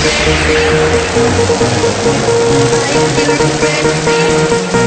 Thank you?